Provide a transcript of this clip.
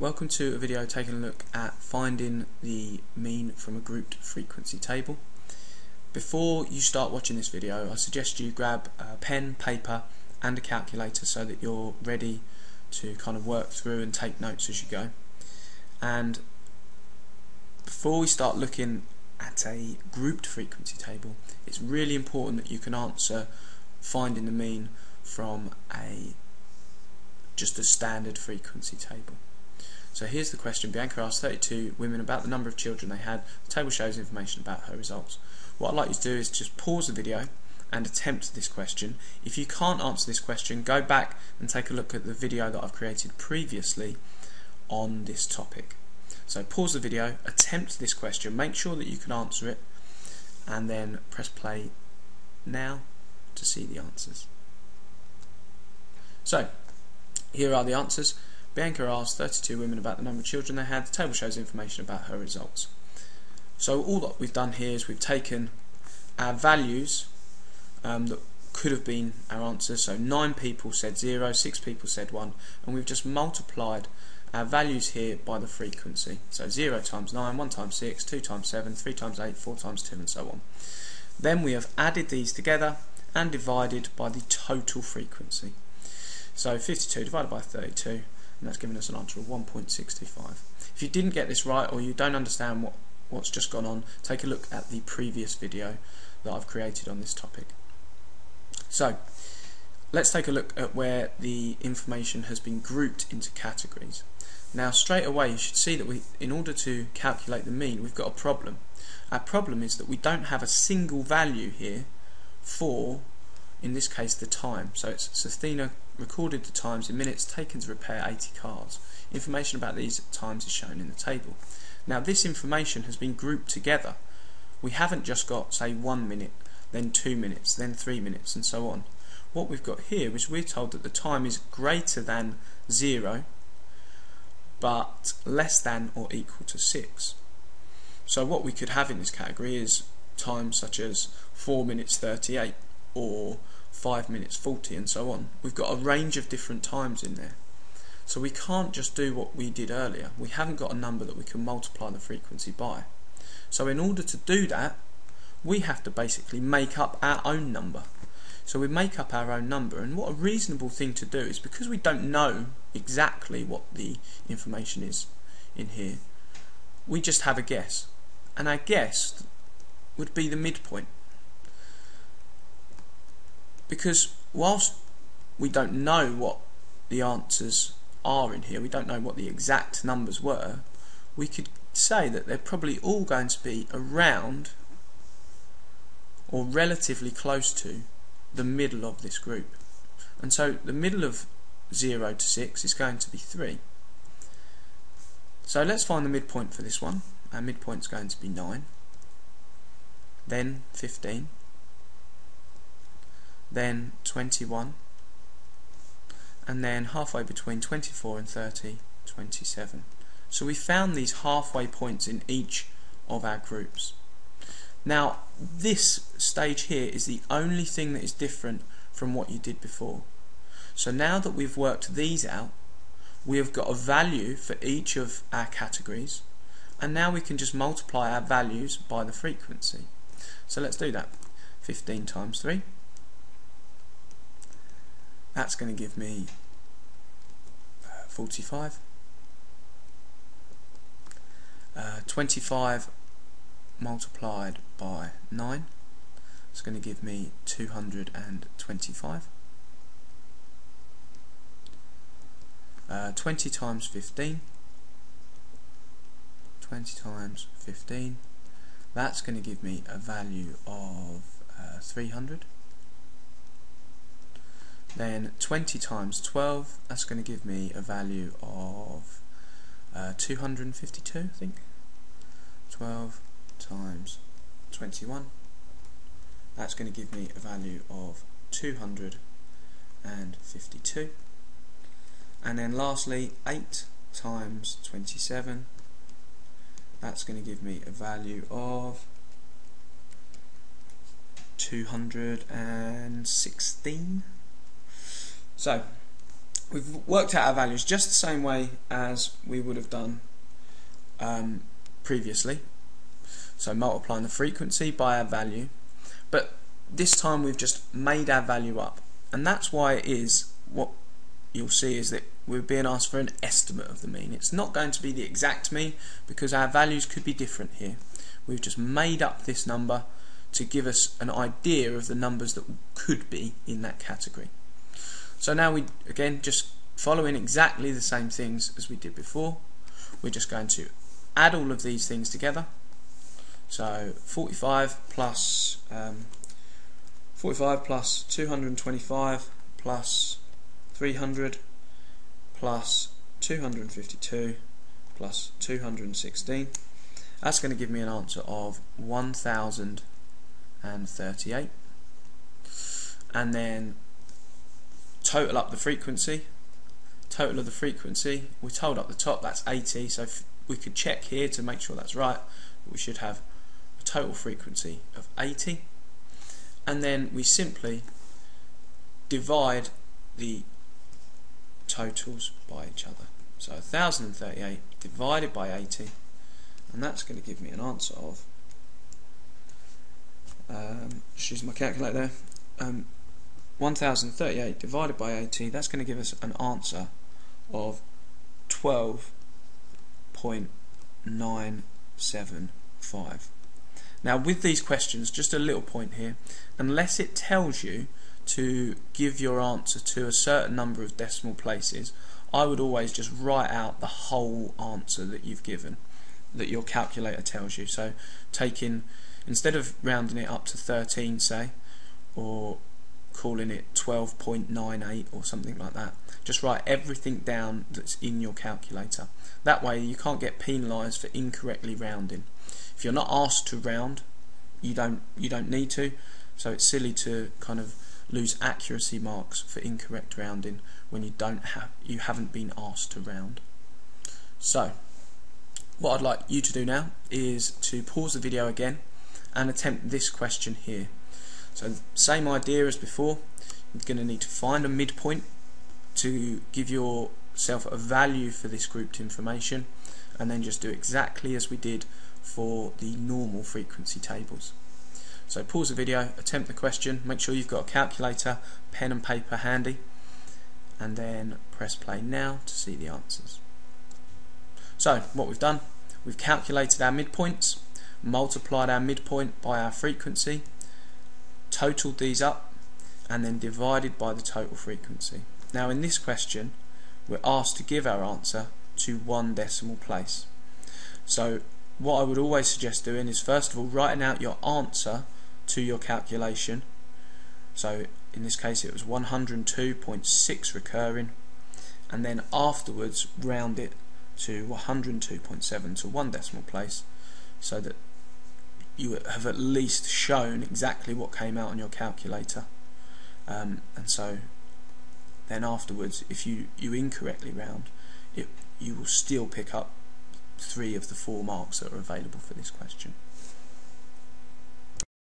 Welcome to a video taking a look at finding the mean from a grouped frequency table. Before you start watching this video I suggest you grab a pen, paper and a calculator so that you're ready to kind of work through and take notes as you go. And before we start looking at a grouped frequency table it's really important that you can answer finding the mean from a just a standard frequency table. So here's the question. Bianca asked 32 women about the number of children they had. The table shows information about her results. What I'd like you to do is just pause the video and attempt this question. If you can't answer this question, go back and take a look at the video that I've created previously on this topic. So pause the video, attempt this question, make sure that you can answer it, and then press play now to see the answers. So, here are the answers. Bianca asked 32 women about the number of children they had. The table shows information about her results. So all that we've done here is we've taken our values um, that could have been our answers. So 9 people said 0, 6 people said 1, and we've just multiplied our values here by the frequency. So 0 times 9, 1 times 6, 2 times 7, 3 times 8, 4 times 2, and so on. Then we have added these together and divided by the total frequency. So 52 divided by 32 and that's given us an answer of 1.65. If you didn't get this right or you don't understand what, what's just gone on, take a look at the previous video that I've created on this topic. So, let's take a look at where the information has been grouped into categories. Now straight away you should see that we, in order to calculate the mean we've got a problem. Our problem is that we don't have a single value here for in this case the time. So it's Sathina recorded the times in minutes taken to repair 80 cars. Information about these times is shown in the table. Now this information has been grouped together. We haven't just got say one minute, then two minutes, then three minutes and so on. What we've got here is we're told that the time is greater than zero but less than or equal to 6. So what we could have in this category is times such as 4 minutes 38 or 5 minutes 40 and so on. We've got a range of different times in there. So we can't just do what we did earlier. We haven't got a number that we can multiply the frequency by. So in order to do that, we have to basically make up our own number. So we make up our own number and what a reasonable thing to do is because we don't know exactly what the information is in here, we just have a guess. And our guess would be the midpoint because whilst we don't know what the answers are in here, we don't know what the exact numbers were, we could say that they're probably all going to be around or relatively close to the middle of this group. And so the middle of 0 to 6 is going to be 3. So let's find the midpoint for this one. Our midpoint is going to be 9, then 15, then 21 and then halfway between 24 and 30 27 so we found these halfway points in each of our groups. Now this stage here is the only thing that is different from what you did before. So now that we've worked these out we have got a value for each of our categories and now we can just multiply our values by the frequency. So let's do that. 15 times 3 that's going to give me uh, 45. Uh, 25 multiplied by 9 it's going to give me 225. Uh, 20 times 15 20 times 15 that's going to give me a value of uh, 300 then 20 times 12, that's going to give me a value of uh, 252, I think. 12 times 21, that's going to give me a value of 252. And then lastly, 8 times 27, that's going to give me a value of 216. So, we've worked out our values just the same way as we would have done um, previously. So multiplying the frequency by our value, but this time we've just made our value up, and that's why it is what you'll see is that we're being asked for an estimate of the mean. It's not going to be the exact mean because our values could be different here. We've just made up this number to give us an idea of the numbers that could be in that category. So now we, again, just following exactly the same things as we did before. We're just going to add all of these things together. So 45 plus um, 45 plus 225 plus 300 plus 252 plus 216 that's going to give me an answer of 1038 and then total up the frequency. Total of the frequency. We're told up the top that's 80 so we could check here to make sure that's right we should have a total frequency of 80 and then we simply divide the totals by each other. So 1038 divided by 80 and that's going to give me an answer of um, just my calculator um, 1038 divided by 80 that's going to give us an answer of 12.975 now with these questions just a little point here unless it tells you to give your answer to a certain number of decimal places, I would always just write out the whole answer that you've given, that your calculator tells you. So taking, instead of rounding it up to 13 say, or calling it 12.98 or something like that, just write everything down that's in your calculator. That way you can't get penalised for incorrectly rounding. If you're not asked to round, you don't you don't need to, so it's silly to kind of lose accuracy marks for incorrect rounding when you don't have you haven't been asked to round. So what I'd like you to do now is to pause the video again and attempt this question here. So same idea as before, you're going to need to find a midpoint to give yourself a value for this grouped information and then just do exactly as we did for the normal frequency tables. So pause the video, attempt the question, make sure you've got a calculator, pen and paper handy, and then press play now to see the answers. So what we've done, we've calculated our midpoints, multiplied our midpoint by our frequency, totaled these up, and then divided by the total frequency. Now in this question, we're asked to give our answer to one decimal place. So what I would always suggest doing is first of all writing out your answer to your calculation. So in this case it was 102.6 recurring and then afterwards round it to 102.7 to one decimal place so that you have at least shown exactly what came out on your calculator um, and so then afterwards if you, you incorrectly round it you will still pick up three of the four marks that are available for this question.